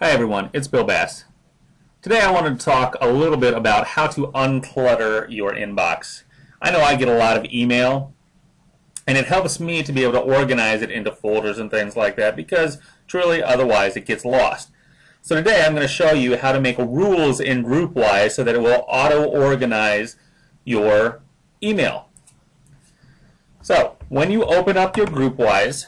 Hi everyone, it's Bill Bass. Today I wanted to talk a little bit about how to unclutter your inbox. I know I get a lot of email and it helps me to be able to organize it into folders and things like that because truly otherwise it gets lost. So today I'm going to show you how to make rules in GroupWise so that it will auto-organize your email. So when you open up your GroupWise,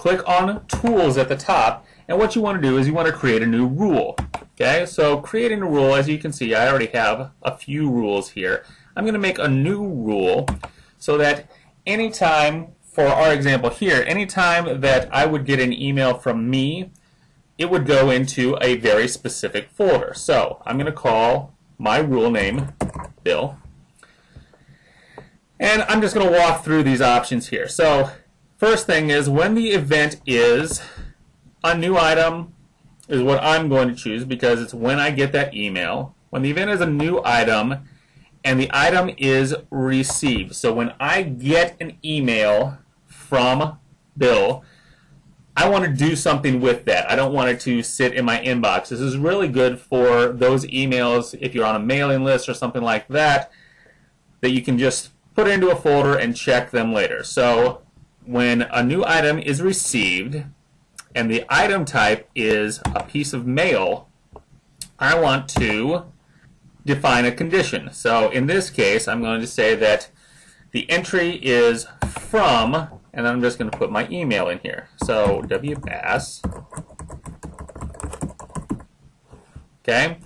click on Tools at the top, and what you want to do is you want to create a new rule. Okay, so creating a rule, as you can see, I already have a few rules here. I'm going to make a new rule so that anytime, for our example here, anytime that I would get an email from me, it would go into a very specific folder. So I'm going to call my rule name Bill. And I'm just going to walk through these options here. So First thing is when the event is a new item is what I'm going to choose because it's when I get that email. When the event is a new item and the item is received. So when I get an email from Bill, I want to do something with that. I don't want it to sit in my inbox. This is really good for those emails if you're on a mailing list or something like that, that you can just put into a folder and check them later. So when a new item is received and the item type is a piece of mail, I want to define a condition. So in this case, I'm going to say that the entry is from, and I'm just going to put my email in here. So wbass, okay?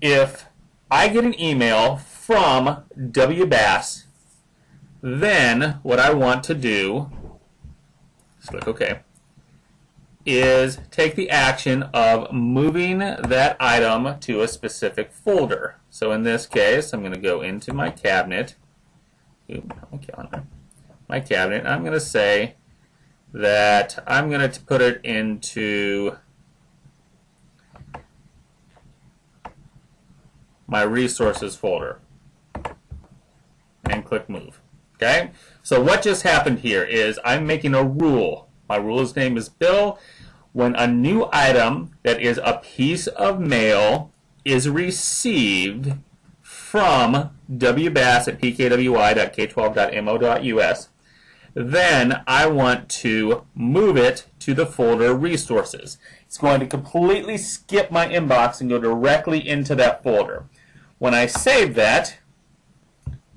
If I get an email from wbass then what I want to do, just click OK, is take the action of moving that item to a specific folder. So in this case, I'm going to go into my cabinet, my cabinet, I'm going to say that I'm going to put it into my resources folder and click move. Okay? So what just happened here is I'm making a rule. My rule's name is Bill. When a new item that is a piece of mail is received from wbass at pkwi.k12.mo.us, then I want to move it to the folder resources. It's going to completely skip my inbox and go directly into that folder. When I save that,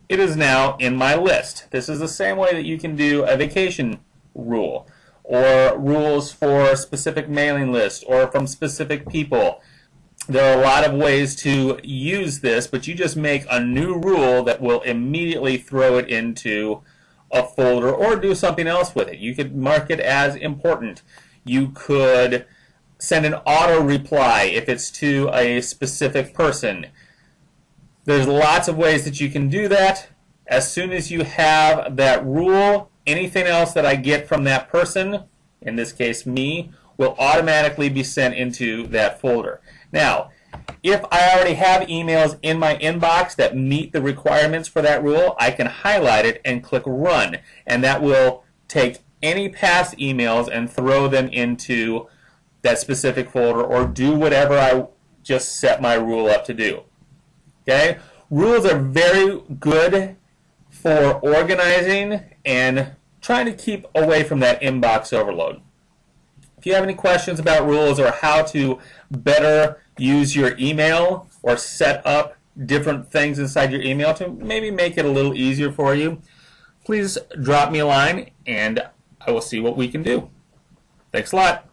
it is now in my list. This is the same way that you can do a vacation rule or rules for specific mailing list or from specific people. There are a lot of ways to use this, but you just make a new rule that will immediately throw it into a folder or do something else with it. You could mark it as important. You could send an auto reply if it's to a specific person. There's lots of ways that you can do that. As soon as you have that rule, anything else that I get from that person, in this case me, will automatically be sent into that folder. Now, if I already have emails in my inbox that meet the requirements for that rule, I can highlight it and click Run. And that will take any past emails and throw them into that specific folder or do whatever I just set my rule up to do. Okay? Rules are very good for organizing and trying to keep away from that inbox overload. If you have any questions about rules or how to better use your email or set up different things inside your email to maybe make it a little easier for you, please drop me a line and I will see what we can do. Thanks a lot.